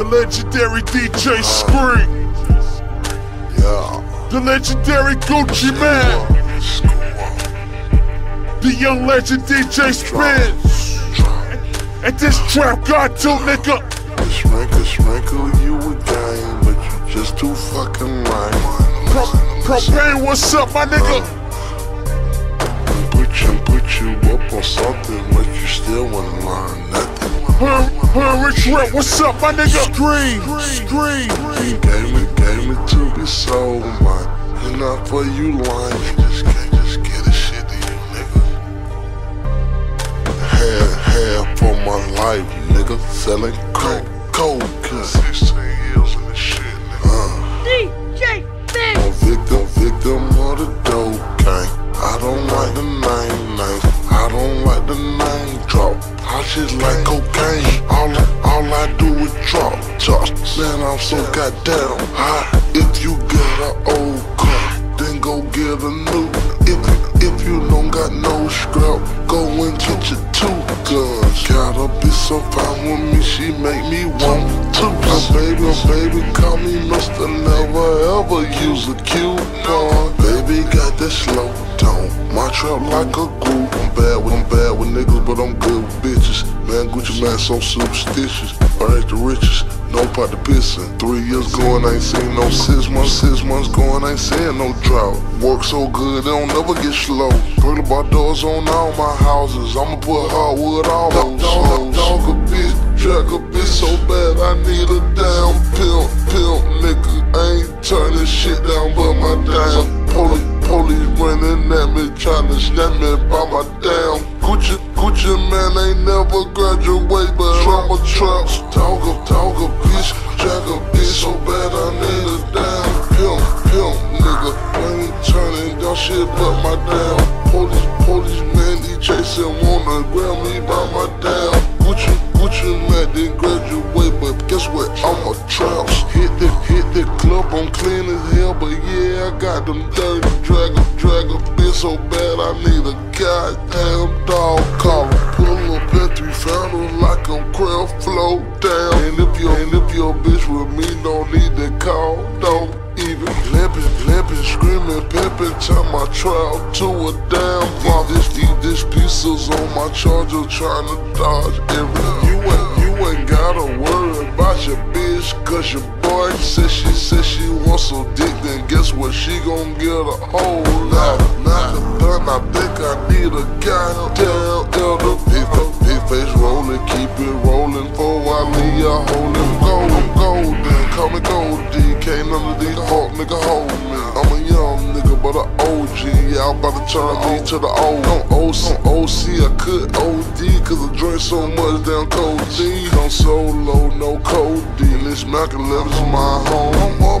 The legendary DJ Scream. Yeah. The legendary Gucci Mane. The young legend DJ Spence. And this trap god too, nigga. Sprinkle, sprinkle you a game, but you just too fucking lame. Pro propane, what's up, my nigga? Put you, put you up on something, but you still wanna learn nothing. Rich rap, what's up, my nigga? Scream, scream. Gave me, gave me to be sold, man. And not for you lying. Just can't just get a shit to you, nigga. Half, half for my life, nigga. Selling coke, coke. 16 years I just like cocaine. All, I- all I do is drop, drop. Man, I'm so goddamn high. If you get an old car, then go get a new. If if you don't got no scrap, go and get your two guns. Gotta be so fine with me, she make me want to. Baby, oh, baby, call me Mr. Never ever use a coupon. Baby got that slow tone. My trap like a group. I'm bad with I'm bad with niggas, but I'm good with bitches. Man, Gucci Mane so superstitious. I ain't the richest. No pot to pissin'. Three years going, I ain't seen no six months. Six months going, I ain't seeing no drought. Work so good, they don't never get slow. Burglar bar doors on all my houses. I'ma put hardwood all those hoes. Dog a bitch, track a bitch so bad, I need a pimp, pimp, nigga. I ain't turning shit down, but my damn police, police running at me, tryna snap me by my damn Gucci, Gucci Mane ain't never graduate, but I'm a trap. Dog a, dog bitch, I'm clean as hell, but yeah, I got them dirty drag a, drag a bitch so bad I need a goddamn dog collar. Pull up at three founders like I'm craft flow down. And if your, and if your bitch with me, don't need to call, don't even limping, limping, screaming, pimping, turn my trout to a damn bomb. This, this pieces on my charger, trying to dodge every. You ain't, you ain't gotta worry about your bitch, cause your said she said she wants some dick, then guess what? She gon' get a whole lot. Not the done, I think I need a goddamn can't none of these nigga hold me. I'm a young nigga, but a OG, yeah, I'm about to turn me to the old. I'm OC, OC, I could OD, cause I drink so much damn codeine. I'm solo, no codeine, this Mac 11's my home.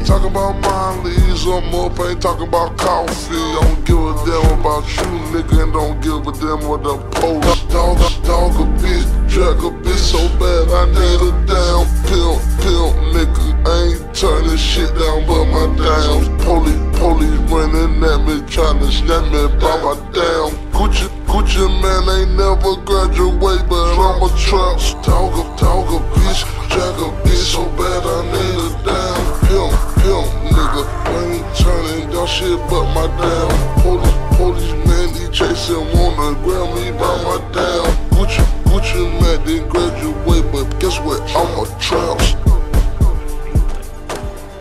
Ain't talking about my leaves, I'm up, ain't talking about coffee. Don't give a damn about you, nigga, and don't give a damn what the post. Dog, dog a bitch, track a bitch so bad, I need a damn pimp, pimp, nigga. I ain't turning shit down, but my damn police, police running at me, tryna snap me by my damn Gucci, Gucci Mane ain't never graduate, but I'm a trap. Dog a, dog a bitch, jack a bitch so bad I need a damn pimp, damn police, police man, he chasing, wanna grab me by my damn